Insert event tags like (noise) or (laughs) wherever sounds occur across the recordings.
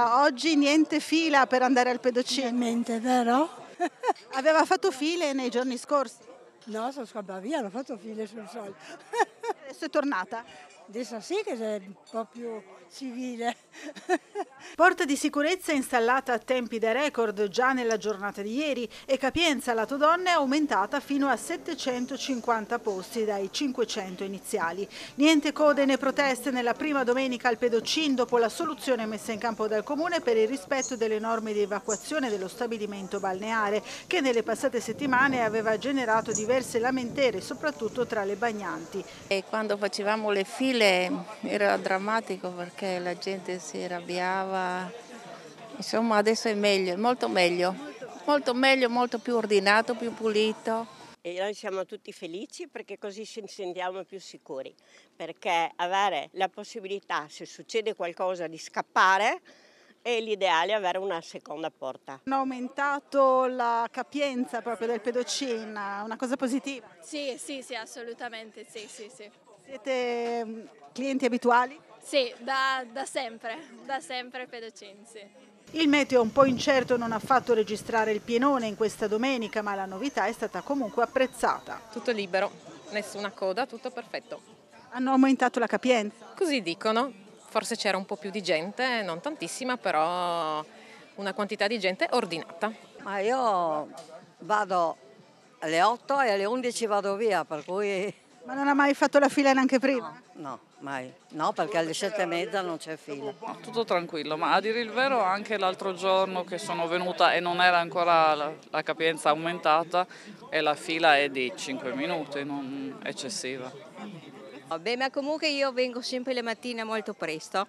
Oggi niente fila per andare al pedocino. Finalmente, vero? (laughs) Aveva fatto file nei giorni scorsi. No, sono scappata via, non ho fatto file sul sole. Adesso è tornata. Adesso sì che è un po' più civile. Porta di sicurezza installata a tempi da record già nella giornata di ieri e capienza lato donne aumentata fino a 750 posti dai 500 iniziali. Niente code né proteste nella prima domenica al Pedocin dopo la soluzione messa in campo dal Comune per il rispetto delle norme di evacuazione dello stabilimento balneare che nelle passate settimane aveva generato diverse lamentere soprattutto tra le bagnanti. E quando facevamo le file era drammatico perché la gente si arrabbiava, insomma adesso è meglio, molto meglio, molto meglio, molto più ordinato, più pulito. E noi siamo tutti felici perché così ci sentiamo più sicuri, perché avere la possibilità, se succede qualcosa, di scappare, è l'ideale avere una seconda porta. Hanno aumentato la capienza proprio del pedocin, una cosa positiva. Sì, sì, sì, assolutamente, sì, sì, sì. Siete mm, clienti abituali? Sì, da, da sempre, da sempre pedocin, sì. Il meteo un po' incerto non ha fatto registrare il pienone in questa domenica, ma la novità è stata comunque apprezzata. Tutto libero, nessuna coda, tutto perfetto. Hanno aumentato la capienza? Così dicono, forse c'era un po' più di gente, non tantissima, però una quantità di gente ordinata. Ma io vado alle 8 e alle 11 vado via, per cui... Ma non ha mai fatto la fila neanche prima? No, no mai. No, perché alle 7 e mezza non c'è fila. No, tutto tranquillo, ma a dire il vero anche l'altro giorno che sono venuta e non era ancora la, la capienza aumentata e la fila è di 5 minuti, non eccessiva. Beh, ma comunque io vengo sempre le mattine molto presto,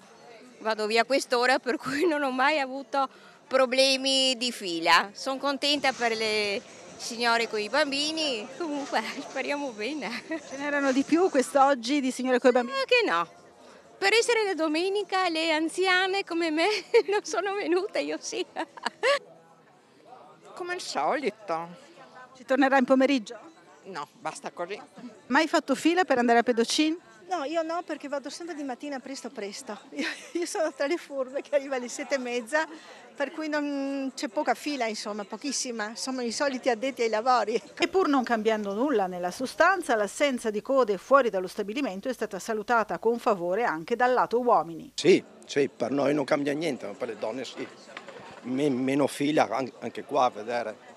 vado via a quest'ora per cui non ho mai avuto problemi di fila. Sono contenta per le signore con i bambini, comunque (laughs) speriamo bene. Ce n'erano di più quest'oggi di signore con i bambini? Ma che no. Per essere la domenica le anziane come me (laughs) non sono venute, io sì. (laughs) Come al solito. Ci tornerà in pomeriggio? No, basta così. Mai fatto fila per andare a Pedocin? No, io no perché vado sempre di mattina presto presto. (laughs) Io, io sono tra le furbe che arriva alle sette e mezza, per cui non, c'è poca fila, insomma, pochissima. Sono i soliti addetti ai lavori. E pur non cambiando nulla nella sostanza, l'assenza di code fuori dallo stabilimento è stata salutata con favore anche dal lato uomini. Sì, sì, per noi non cambia niente, ma per le donne sì. Meno fila anche qua a vedere.